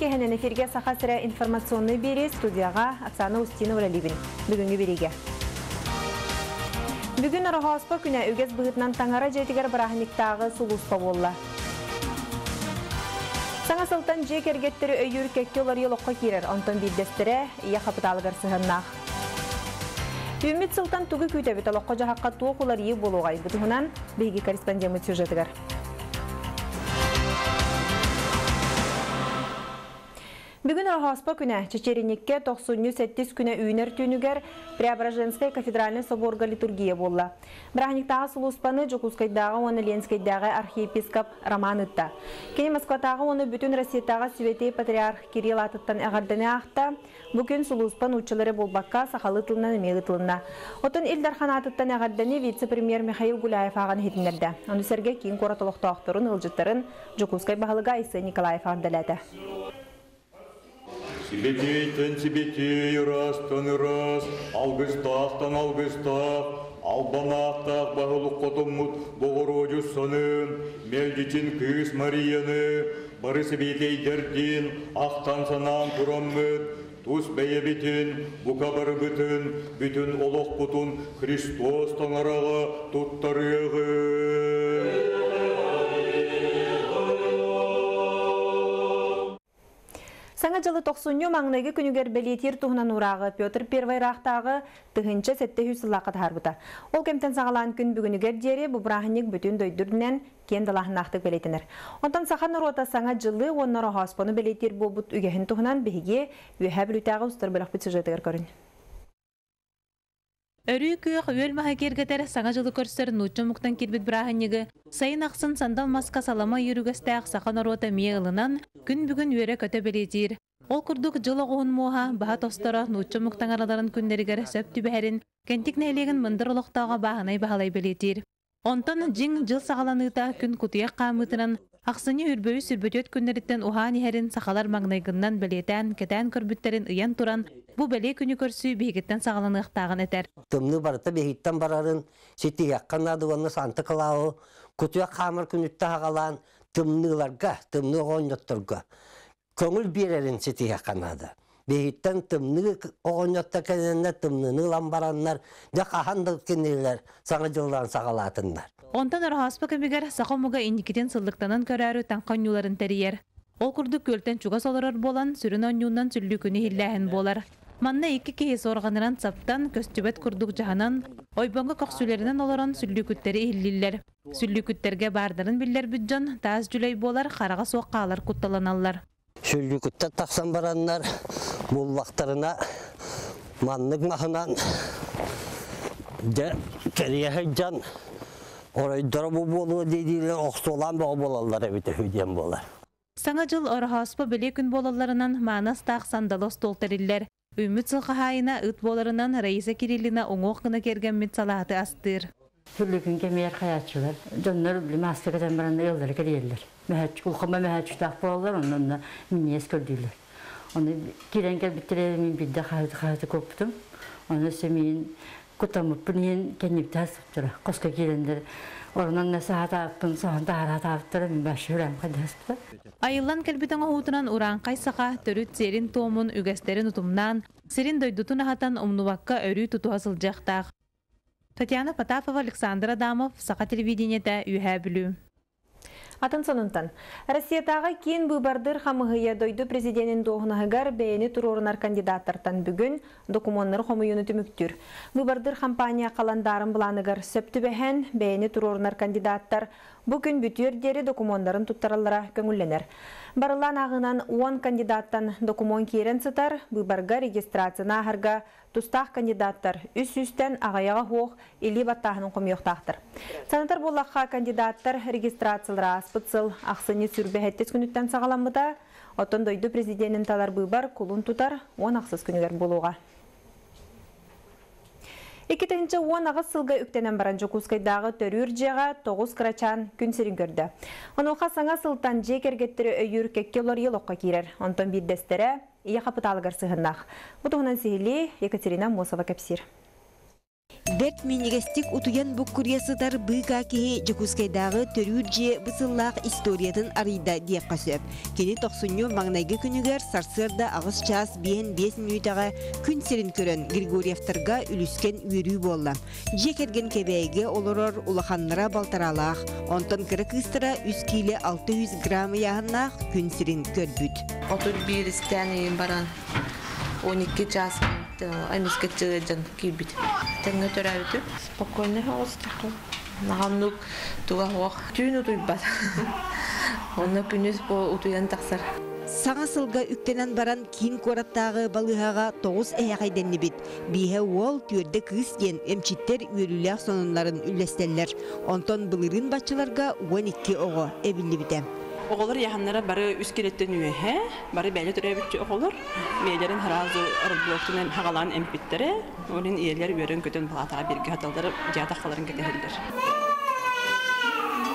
Бүтү кехенен эфирге саха сірі информационный бери студияға Оксана Устинова Либин. Бүгінгі береге. Бүгін Рохоспа күнә үгез бұғытнан таңара жетігер барахниктағы сулуспа болла. Саңа сылтан жек ергеттері өйір кекке олар елоққа керер, онтон биддестері ия қапыталығыр сығыннақ. Үміт сылтан туғы күйтәбіт алоққа жағаққа туық олар ие болуғай. Бұтығынан бейгі корреспондемы сюжетігер. Бүгін Рохоспа күні Чечеринекке 97 күні үйінер түйінігер Преображенская кафедральный соборға литургия болла. Брахниктағы Сулуспаны Жукускайдағы оны Ленскайдағы архиепископ Роман үтті. Кені Москватағы оны бүтін Россиятағы Светей Патриарх Кирилл атыттан әғардыны ақта, бүгін Сулуспан учылары болбаққа сақалы тылынан емегі тылына. Отын Илдархан атыттан әғардыны вице-премьер Михаил Гуляев аған хетінерді. Оны сәрге кейін қоратылықты ақтырын ұлжыттарын Жукускай бағылыға Исы Николаев ағдалады. Сибетейтін сибетей растан раз, алғыстақтан алғыстақ, албанақтақ бағылық қотыммұт боғырожу соным, мелдетін күз Марияны, бары сибетейдерден ақтан санан тұраммыт, Тус бәйе бітін, бұқа бары бүтін, бүтін олық бұтын Христос таңараға тұттарығы. Жылы 90 маңнайғы күнігер белетер туғынан урағы Петр Первайрақтағы тұхынча сәтті хүсілақы тарбыта. Ол кемтен сағалан күн бүгінігер дері бұбырағынек бүтін дөйдірдінен кендалахын ақтық белетінер. Онтан сақан рота саңа жылы оннары хаспаны белетер болбут үгехін туғынан бігі үйә білітағы сюжетігер көрін. Өрүй күйіқ өл махакергетер саңа жылы көрсір нучы мұқтан кербет бірағынегі сайын ақсын сандал маска салама үйрігістәқ сақан орота миығылынан күн бүгін өре көті белетир. Ол күрдік жылы ғуын моға баға тостары нучы мұқтан араларын күндерігер сөпті бәрін кентік нәйлеген мындыр олықтауға бағынай бағалай белетир. Онтан жин жыл сағаланыта күн күтіяқ қамытынан Ақсыны үрбөй сүрбөтөт күннеріттен ухан иһәрин сақалар маңнайгыннан білетән, кетән көрбүттерин ыян туран, бу бәле күні көрсүй бейгіттен сағаланықтағын әтер. Тымны барыта бейгіттен барарын, сети яққан адуаны санты қылауы, күтуя қамыр күнітті ағалан, тымныларға, тымны оғынyottырға. Көңіл берерін сети яққан ады. Бейгіттен тымны оғынyotта кәненне тымныны ламбараннар, да қахандық кенелер саңа жылдан сағалатындар. Онтан архаспа кемигер сақомуга индикитен сыллыктанан көрәрі таңқан юларын тәрiyер. Ол күрдік көлтен чуга соларар болан, сүрін онюнан сүллі күні хилләһін болар. Манна екі кейс орғаныран саптан көстүбет күрдік жаһанан, ойбонға көксүлерінен оларан сүллі күттері хиллиллер. Сүллі күттерге бардарын биллер бүджан, таз жүлей болар, қараға соққалар құтталаналар. Сүллі күттер тақсан бараннар, бұл вақтарына маннық махынан, кәрияхы жан, Орайдары бұл болуы дейдейлер оқсолан бұл болалар әбіті хүден болар. Саңа жыл орахаспа біле күн болаларынан манас тақ сандалос толтариллер. Үміт сылқахайына ұт боларынан Раиса Кириллина оңоқ қына керген мит салаты білім астықадан баран елдер керелер. Мәхәч, ұлқыма мәхәч тақ болалар, оннан минес көрдейлер. Оны керен кел бітірер мен бидді қайты қайты көптім. Кенеп тасып тұра. Қосқа келендер орнан нәсі атаппын, соған тағар атап тұра, мен башы үрәм қадасып Айылан кәлбітің ұғытынан уран қайсаға төрүт серин томун үгәстерин утумнан, серин дойдутун ахатан умнубакка өрүй тутуа сылжақтақ. Татьяна Потапова, Александр Адамов, Сақа телевидениеті үйә білу. Атын сонунтан. Россиятағы кейін бұбардыр қамығыя дойды президентін доғынағығар бәйіні тұрорынар кандидаттартан бүгін документнар қомыйыны түміктір. Бұбардыр компания қаландарын бұланығар сөпті бәхен бәйіні тұрорынар кандидаттар бүгін бүтер документтарын тұттаралара көңілленер. Барылан ағынан 10 кандидаттан документ керен сытар, бұбарға регистрацияна ағырға тустақ кандидаттар үс-үстен ағаяға хоқ или баттағының қомиоқтақтыр. Санатар болаққа кандидаттар регистрациялары аспытсыл ақсыны сүрбе әттес күніттен сағаламыда, отын дойды президентін талар бұйбар құлын тұтар 10 ақсыз күнігер болуға. Екетінші он ағыз сылға үктенен баран Жокускайдағы төрүр жеға 9 крачан күн серін көрді. Онуға саңа сылтан жек ергеттері өйір кеккелор ел оққа керер. Онтон биддестері ие қапыталығыр сығыннақ. Бұтығынан сейілі Екатерина Мосова кәпсір. Дерт минигестик утуян буккурьясытар быка кеһи жокускайдагы төрүүр же бысыллаах историятын арыйда диэкка сөп. Кени токсунню маңнайгы күнүгер сарсырда агыс час биен 5 минутага күн сирин көрөн Григорьевтарга үлүскен үрүү болла. Же керген кебейге олорор улаханнара балтаралаах, онтон кыры кыстыра 3 киле 600 грамм яһаннаах күн сирин көрбүт. Баран 12 час аймысқа чыгыжан кийбит. Теңге төрәбит. Спокойно хостак. Нахамнук туга хок. Түйүнү туйбат. Онна күнүс бо утуян таксар. Саңа сылга үктенен баран кин кораптагы балыһага тоғыз эяқайденни бит. Биһе уол түрде кыз ден эмчиттер үйрүләк сонунларын үллестеллер. Онтон былырын бачыларга 12 ого эбилли бите. Оголор яһаннара бары үс келеттен үеһе, бары бәле төрәбитче оголор. Мейлерин харазы орблоктунан хагалан эмпиттере, олин иелер үрен көтөн балата бирге хаталдары жата халарын кетелдер.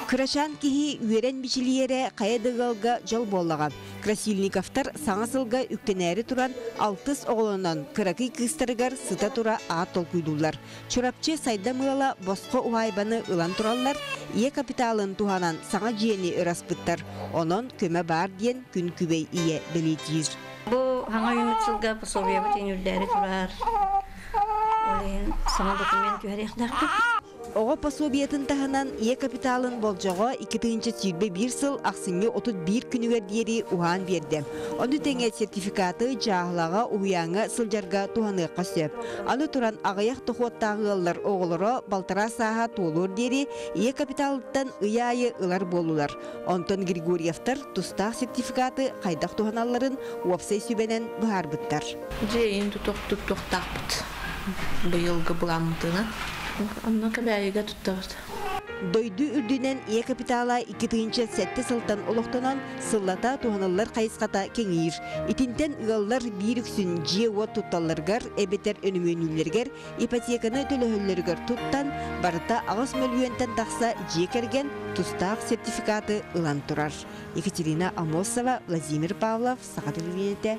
Кырашан киһи үерен бичилиере каядыгалга жол боллаган. Красильниковтар саңа сылга үктенәри туран алтыс оголонон кыракый кыстарыгар сыта тура а толкуйдулар. Чурапчы сайда мыла боско уайбаны ылан тураллар, ие капиталын туханан саңа жиени ыраспыттар. Онон көмө бар диен күн күбей ие белетир. Бу хаңа үмітсілгі пособия бітен үлдәрі тұрар. Олен саңа документ үйәрек Оға пособиятын таханан ие капиталын болжоға 2-нче сүйрбе бір сыл ақсынғы отут бір күнігер дері ухан берді. Оны теңе сертификаты жағылаға уяңа сылжарға туғаныққа сөп. Аны туран ағаяқ тұқуаттағы ыллар оғылыра балтара саға толур дері ие капиталыттан ыяйы ылар болулар. Онтон Григорьевтар тустақ сертификаты қайдақ туғаналарын уапсай сүбенен бұхарбыттар. Жейін тақпыт. Дойду үрдүнен ие капитала 2-нче сәтте сылтан олохтонан сыллата туһаналлар кайыската кеңиир. Итинтен ыаллар бирүксүн жие уот тутталларгар эбетер өнүмөнүллергер ипотеканы төлөһөллөргөр туттан барыта агыс мөлүентен такса жие керген сертификаты ылан турар. Екатерина Амосова, Владимир Павлов, Сағат Ильинете.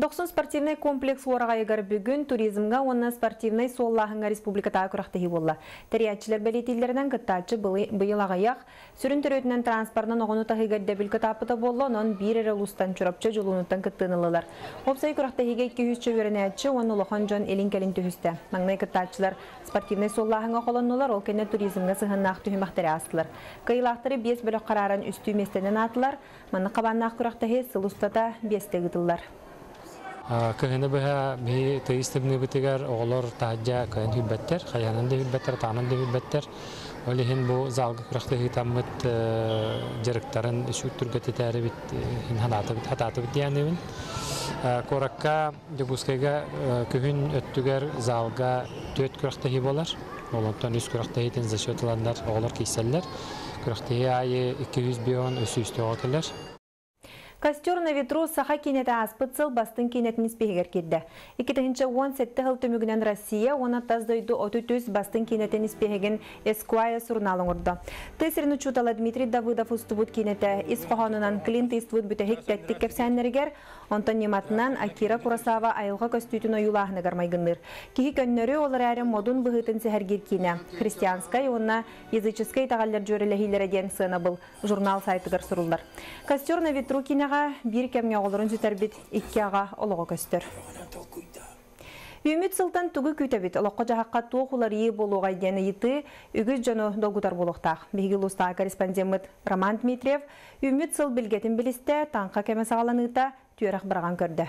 90 спортивный комплекс орағайығар бүгін туризмға оны спортивный соллағыңа республиката күрақтығы болла. Тәриятчылар бәлетелерінен күттачы бұйыл ағаяқ, сүрін түретінен транспортынан оғыны тағыға дәбіл күтапыта болла, онын бір әрі ұлыстан чүрапчы жолынуттан күттінілілер. Опсай күрақтығыға 200 чөверіне әтші, оны ұлыған жон елін кәлін түхісті. Маңнай күттачылар спортивный соллағыңа қолынылар, ол кәне туризмға сығыннақ түхімақтары астылар. Кайылақтары 5 бөлік қарарын үсті местенен атылар, маңны қабаннақ күрақтығы сылыстата 5 тегітілер. Кыһыны быһа бии тыйыстыбны бытыгар оголор таһаджа кыһын кырахты хитаммыт жарыктарын үсүк түргөтө тәри бит хататы өттүгер залга төт болар. Олонтон үс кырахты хитин за счетландар оголор киселлер. Кырахты айы 200 бион. Костер на ветру саха кенеті аспытсыл бастың кенетін іспегер кедді. 2017 хыл төмігінен Россия, оны таздойды оты төс бастың кенетін іспегеген Эскуая сұрналың ұрды. Тесірін учутала Дмитрий Давыдов ұстыбыт кенеті ис қоғанынан Клинт Иствуд бүтәхік тәттік кәпсәннергер, онтан нематынан Акира Курасава айылға көстүйтін ойулағыны гармайгыныр. Кихи көннөрі олар әрі модун бұғытын сәхәргер кені. Христианскай, онна языческай тағалар жөрелі ден сына бұл журнал сайтыгар сұрылдар. Костер на ветру кинеға бір кәмге оларын зүтәрбет икки аға олығы көстір. Үміт сылтан түгі күйтәбет, олыққа жағаққа тоқулар ие болуға дені еті үгіз жоны долгутар болуқтақ. Бейгіл ұста корреспондент Роман Дмитриев үміт сыл білгетін білісті таңқа кәмі сағаланыта түйерақ бірған көрді.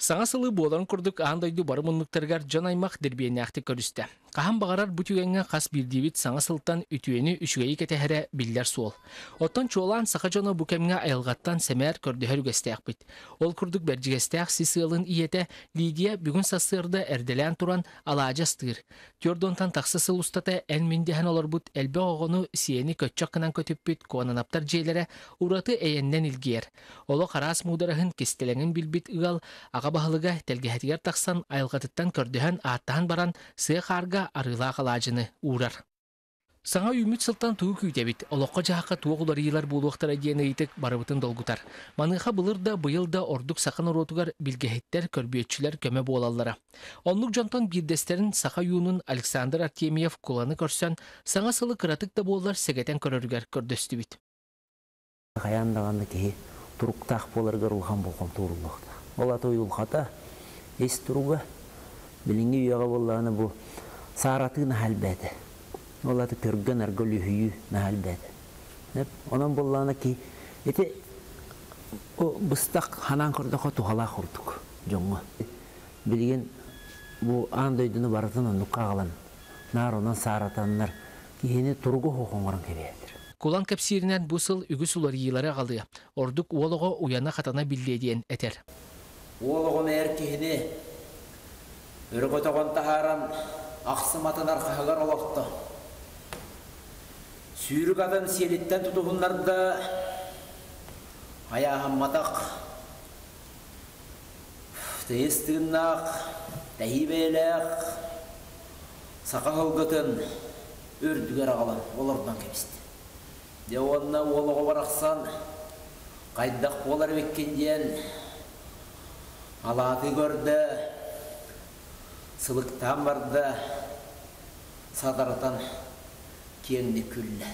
Саңа сылы боларын күрдік андайды бары мұнлықтарғар жан аймақ дербиені ақты көрісті. Қахан бағарар бүтігенге қас бірдебет саңа сылттан үтуені үшігейі кетәхірі білдер суол. Оттан чуолан сақа жона бүкемге айылғаттан сәмәр көрдіхер үгестәк бит. Ол күрдік бәржігестәк сисылын иеті Лидия бүгін сасырды әрделән туран алаажастыр. Тёрдонтан тақсы сыл ұстата ән міндіхен олар бұт әлбе оғыны сиені көтчақ кынан көтіп бит куананаптар жейлері ураты әйеннен илгер. Олы қарас мударахын кестелеңін билбит ыгал аға бағылыға тәлгәхетігер тақсан айылғатыттан көрдіхен аттахан баран сыя қарға арыла қалажыны урар. Саңа үміт сылтан туы күйтебит, олоққа жағаққа туық уларыйлар болуқтара дейін ыйтык барыбытын долгутар. Маныха былыр да быйыл да ордук сақын оротугар билгехеттер көрбүйетчілер көмө болаллара. Онлук жонтон бирдестерин сақа юунун Александр Артемьев куланы көрсөн, саңа сылы кыратык да болар сегетен көрөрүгер көрдөстү бит. Қаяндағанды кеге тұруқтақ боларғар ұлған болған. Ол аты ұйылқата, ес тұруға, білінге үйаға болғаны бұл сараты нәхәлбәді. Ол аты көрген әргөл үйі нәхәлбәді. Онан болғаны ки, еті бұстақ ханан көрдіға туғала құрдық, жоңы. Білген бұл андойдыны баратын онныққа қалан. Нар онан саратанлар кейіне тұруғы хоқоңырын кебедір. Кулан кәпсирінен бұсыл үгіс уларыйлары қалды. Ордук уолығы уяна қатана билледен әтер. Уолығын әр кейіне үргөтөгөн тахаран аксыматын аркагалар олоқты. Сүйрік адам селиттен тутуғынларды аяғын матақ тейістігіннақ тәйбейләқ сақа хылгытын өрдігер ағалан олардан кемісті. Де онна олығы барақсан қайдақ болар беккен алаты көрді сылықтан барды садаратан кеңді күлі.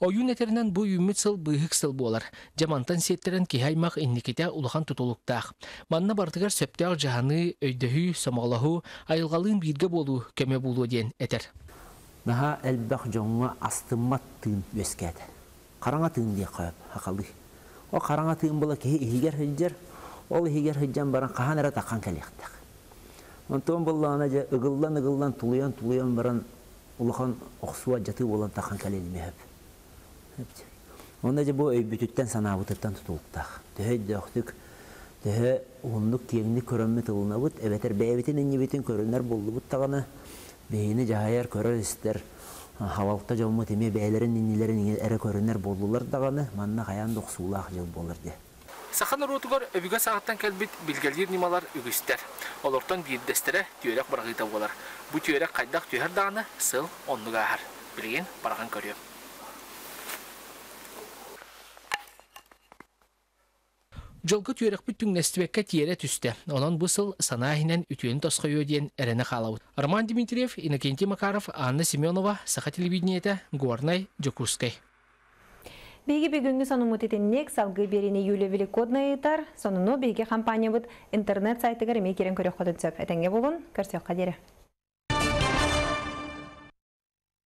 Ойын әтерінен бұл үміт сыл бұйық сыл болар. Жамантан сеттерін кихаймақ инникете улахан тұтылықтақ. Манна бартығар сөптәғ жағаны, өйдіхі, самағлаху, айылғалын бірге болу, көме болу ден әтер. Наха әлбәқ жоңға астымат тыын өскәді. Қараңа. О қараңа тыын бола кеге ихигер хыджар, ол ихигер хыджан баран қахан әрі таққан кәлектақ. Онтон боллағына жа ұғылдан ұғылдан тулуян тулуян баран улахан оқсуа жаты болан таққан кәлеліме хөп. Онда же бұл өйбүтүттен санабытыттан тұтылықтақ. Төһө дөқтік, төһө ундук кеңді көрөммі тылына бұт, әбетер бәйбетін әнне бетін көрінер болды бұт тағаны, бейіні жағайар көрір істер, хавалықта жауымы теме бәйлерін нинелерін әрі көрінер болдылар тағаны, манна қаян доқсулақ жыл болыр де. Сахан ротугар өбүгө сағаттан кәлбит билгелер нималар үгістер. Олортан бирдестере түйерек барағыта болар. Бу түйерек қайдақ түйер дағаны сыл оннуға ағар. Білген бараған көріyor. Жолғы түйерек бүттің нәстібекке тиере түсті. Онан бұсыл санахинен үтүйін тосқа өден әріні қалауыд. Роман Дмитриев, Иннокентий Макаров, Анна Семенова, Саха телевидениеті, Горнай, Джокускай. Беги бүгінгі сонумут етіннек салғы беріне юлі великодна етар, сонуну беги компания бұд интернет сайтыгар емей керен көрек қодын сөп. Әтенге болын, көрсек қадері.